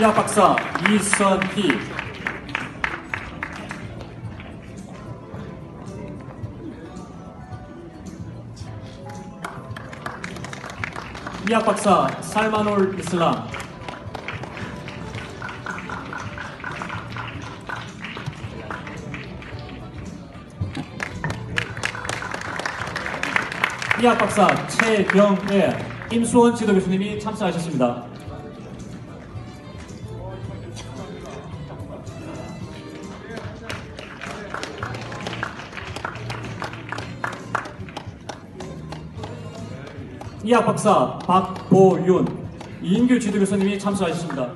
이학 박사 이선희 이학 박사 살마놀 이슬람 이학 박사 최경애 임수원 지도 교수님이 참석하셨습니다. 이학 박사 박보윤 이인규 지도 교수님이 참석하셨습니다.